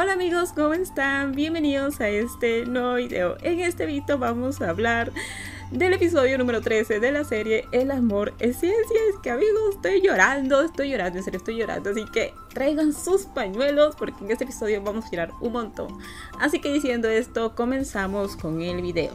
Hola amigos, ¿cómo están? Bienvenidos a este nuevo video. En este video vamos a hablar del episodio número 13 de la serie El amor es ciencia. Es que amigos, estoy llorando, estoy llorando, en serio estoy llorando. Así que traigan sus pañuelos porque en este episodio vamos a llorar un montón. Así que diciendo esto, comenzamos con el video.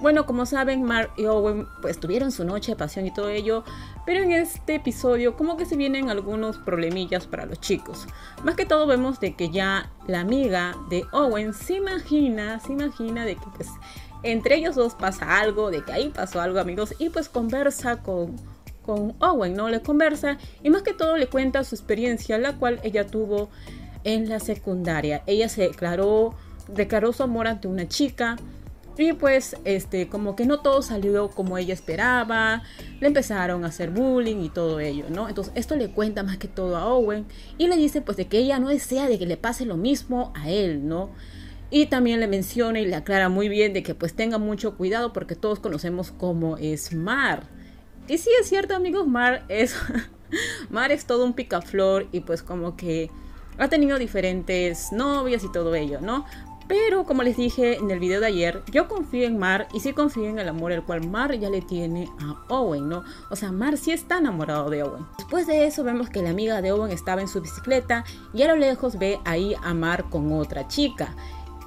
Bueno, como saben, Mark y Owen pues tuvieron su noche de pasión y todo ello, pero en este episodio como que se vienen algunos problemillas para los chicos. Más que todo vemos de que ya la amiga de Owen se imagina, se imagina de que pues entre ellos dos pasa algo, de que ahí pasó algo amigos, y pues conversa con, con Owen, ¿no? Le conversa y más que todo le cuenta su experiencia, la cual ella tuvo en la secundaria. Ella se declaró, declaró su amor ante una chica y pues, este, como que no todo salió como ella esperaba, le empezaron a hacer bullying y todo ello, ¿no? Entonces, esto le cuenta más que todo a Owen y le dice pues de que ella no desea de que le pase lo mismo a él, ¿no? Y también le menciona y le aclara muy bien de que pues tenga mucho cuidado porque todos conocemos cómo es Mar. Y sí es cierto, amigos, Mar es Mar es todo un picaflor y pues como que ha tenido diferentes novias y todo ello, ¿no? Pero como les dije en el video de ayer, yo confío en Mar y sí confío en el amor el cual Mar ya le tiene a Owen, ¿no? O sea, Mar sí está enamorado de Owen. Después de eso vemos que la amiga de Owen estaba en su bicicleta y a lo lejos ve ahí a Mar con otra chica.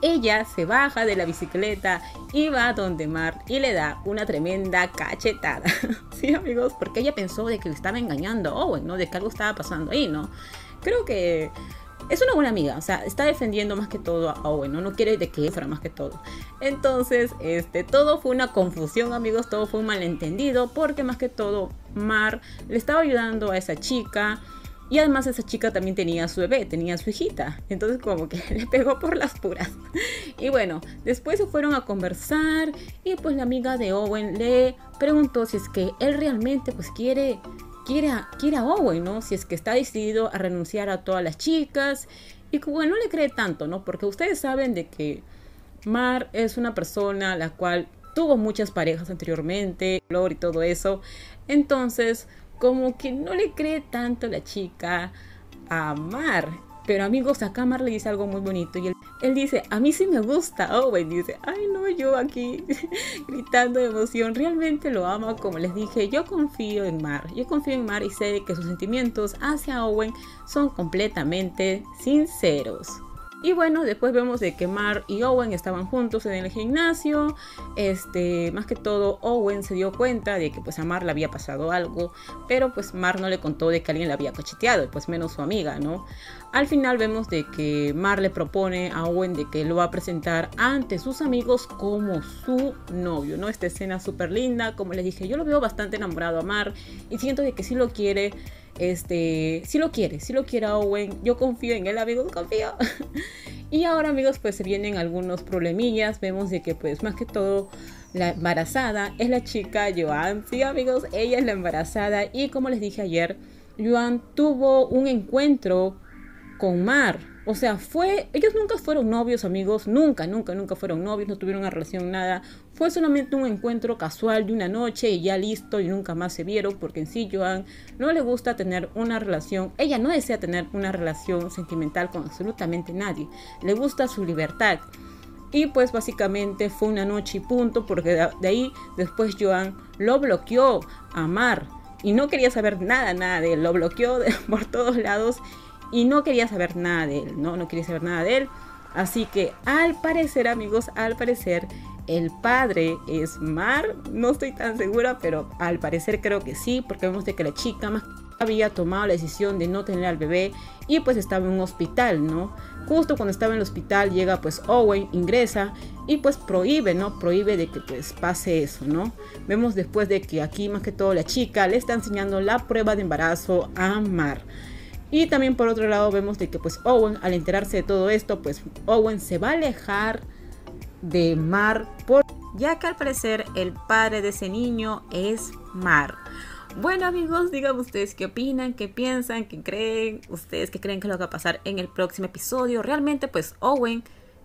Ella se baja de la bicicleta y va donde Mar y le da una tremenda cachetada. sí, amigos, porque ella pensó de que le estaba engañando a Owen, ¿no? De que algo estaba pasando ahí, ¿no? Creo que es una buena amiga, o sea, está defendiendo más que todo a Owen, ¿no? No quiere de que fuera más que todo. Entonces, este, todo fue una confusión, amigos, todo fue un malentendido, porque más que todo, Mar le estaba ayudando a esa chica. Y además esa chica también tenía su bebé, tenía su hijita. Entonces como que le pegó por las puras. Y bueno, después se fueron a conversar y pues la amiga de Owen le preguntó si es que él realmente pues quiere quiere a, quiere Owen, ¿no? Si es que está decidido a renunciar a todas las chicas y bueno, no le cree tanto, ¿no? Porque ustedes saben de que Mar es una persona la cual tuvo muchas parejas anteriormente, Flor y todo eso. Entonces, como que no le cree tanto la chica a Mar. Pero amigos, acá Mar le dice algo muy bonito y él, dice, a mí sí me gusta Owen. Dice, ay no, yo aquí gritando de emoción. Realmente lo ama, como les dije, yo confío en Mar. Yo confío en Mar y sé que sus sentimientos hacia Owen son completamente sinceros. Y bueno, después vemos de que Mar y Owen estaban juntos en el gimnasio. Este, más que todo, Owen se dio cuenta de que pues a Mar le había pasado algo, pero pues Mar no le contó de que alguien le había cacheteado, pues menos su amiga, ¿no? Al final vemos de que Mar le propone a Owen de que lo va a presentar ante sus amigos como su novio, ¿no? Esta escena súper linda, como les dije, yo lo veo bastante enamorado a Mar y siento de que sí lo quiere este, si lo quiere, si lo quiere Owen, yo confío en él, amigos, confío. y ahora, amigos, pues se vienen algunos problemillas. Vemos de que, pues, más que todo, la embarazada es la chica Joan. Sí, amigos, ella es la embarazada. Y como les dije ayer, Joan tuvo un encuentro con Mar o sea, fue, ellos nunca fueron novios, amigos, nunca, nunca, nunca fueron novios, no tuvieron una relación, nada. Fue solamente un encuentro casual de una noche y ya listo y nunca más se vieron porque en sí Joan no le gusta tener una relación, ella no desea tener una relación sentimental con absolutamente nadie, le gusta su libertad. Y pues básicamente fue una noche y punto porque de, ahí después Joan lo bloqueó a Mar y no quería saber nada, nada de él, lo bloqueó por todos lados y no quería saber nada de él, ¿no? No quería saber nada de él. Así que al parecer, amigos, al parecer el padre es Mar. No estoy tan segura, pero al parecer creo que sí, porque vemos de que la chica más había tomado la decisión de no tener al bebé y pues estaba en un hospital, ¿no? Justo cuando estaba en el hospital llega pues Owen, ingresa y pues prohíbe, ¿no? Prohíbe de que pues pase eso, ¿no? Vemos después de que aquí más que todo la chica le está enseñando la prueba de embarazo a Mar. Y también por otro lado vemos de que pues Owen al enterarse de todo esto, pues Owen se va a alejar de Mar por ya que al parecer el padre de ese niño es Mar. Bueno amigos, díganme ustedes qué opinan, qué piensan, qué creen, ustedes qué creen que lo va a pasar en el próximo episodio. Realmente pues Owen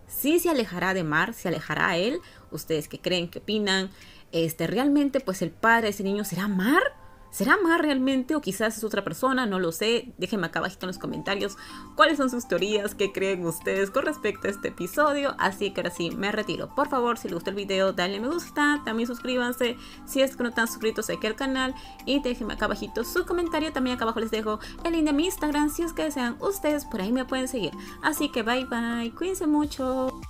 sí se alejará de Mar, se alejará a él. Ustedes qué creen, qué opinan. Este, realmente pues el padre de ese niño será Mar ¿Será más realmente o quizás es otra persona? No lo sé. Déjenme acá abajito en los comentarios cuáles son sus teorías, qué creen ustedes con respecto a este episodio. Así que ahora sí, me retiro. Por favor, si les gustó el video, dale me gusta. También suscríbanse si es que no están suscritos aquí al canal. Y déjenme acá abajito su comentario. También acá abajo les dejo el link de mi Instagram si es que desean ustedes. Por ahí me pueden seguir. Así que bye bye. Cuídense mucho.